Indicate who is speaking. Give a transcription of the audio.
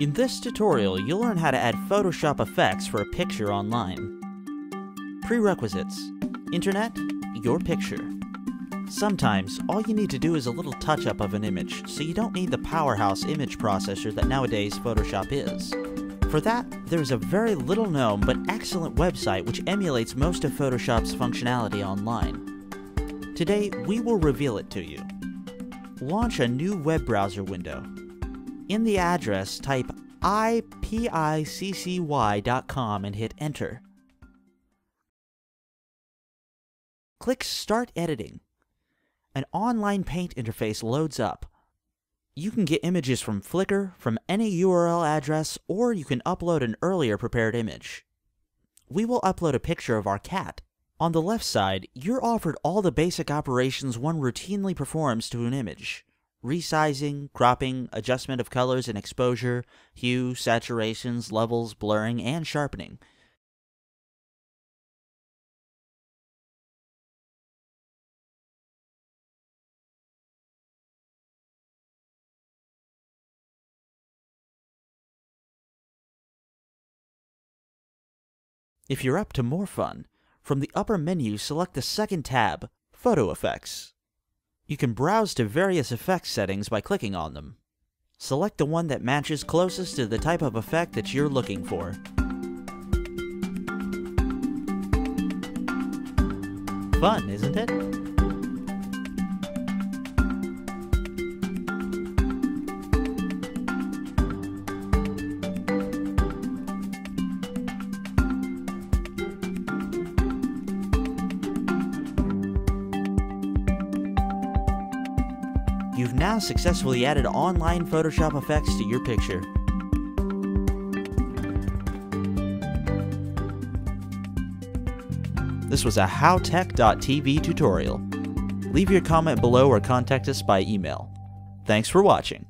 Speaker 1: In this tutorial, you'll learn how to add Photoshop effects for a picture online. Prerequisites Internet, your picture. Sometimes, all you need to do is a little touch up of an image, so you don't need the powerhouse image processor that nowadays Photoshop is. For that, there's a very little known but excellent website which emulates most of Photoshop's functionality online. Today, we will reveal it to you. Launch a new web browser window. In the address, type ipiccy.com and hit enter. Click Start Editing. An online paint interface loads up. You can get images from Flickr, from any URL address, or you can upload an earlier prepared image. We will upload a picture of our cat. On the left side, you're offered all the basic operations one routinely performs to an image. Resizing, cropping, adjustment of colors and exposure, hue, saturations, levels, blurring, and sharpening. If you're up to more fun, from the upper menu select the second tab, Photo Effects. You can browse to various effects settings by clicking on them. Select the one that matches closest to the type of effect that you're looking for. Fun, isn't it? You've now successfully added online Photoshop effects to your picture. This was a HowTech.tv tutorial. Leave your comment below or contact us by email. Thanks for watching.